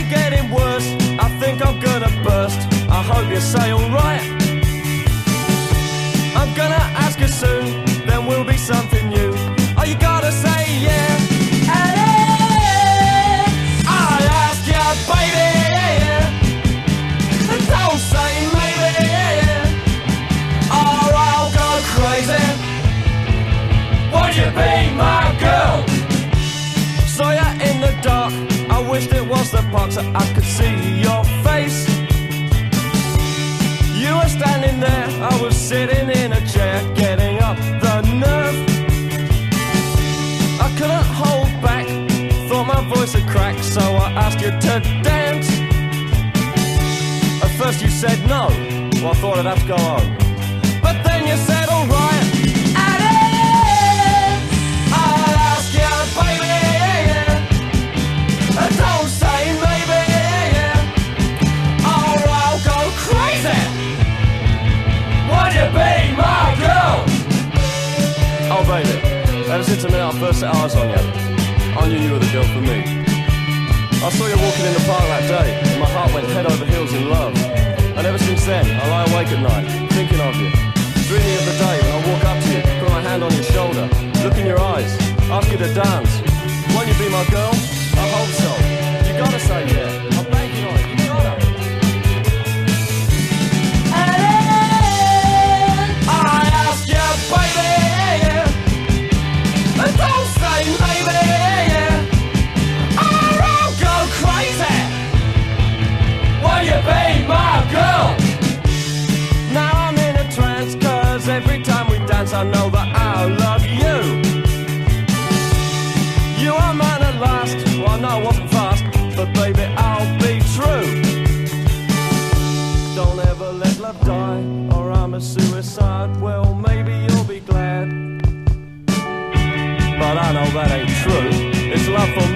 only getting worse. I think I'm gonna burst. I hope you say alright. I'm gonna ask you soon, then we'll be something new. Oh, you gotta say yeah. Alex, I ask you, baby. Don't say maybe, or I'll go crazy. Would you be my wished it was the park so I could see your face. You were standing there, I was sitting in a chair, getting up the nerve. I couldn't hold back, thought my voice had cracked, so I asked you to dance. At first you said no, well I thought I'd have to go home. But then you said alright. Oh, baby, ever since the minute I first set eyes on you, I knew you were the girl for me. I saw you walking in the park that day, and my heart went head over heels in love. And ever since then, I lie awake at night, thinking of you. Dreaming of the day when I walk up to you, put my hand on your shoulder, look in your eyes, ask you to dance. Won't you be my girl? I hope so. You gotta know I wasn't fast, but baby, I'll be true. Don't ever let love die, or I'm a suicide. Well, maybe you'll be glad. But I know that ain't true. It's love for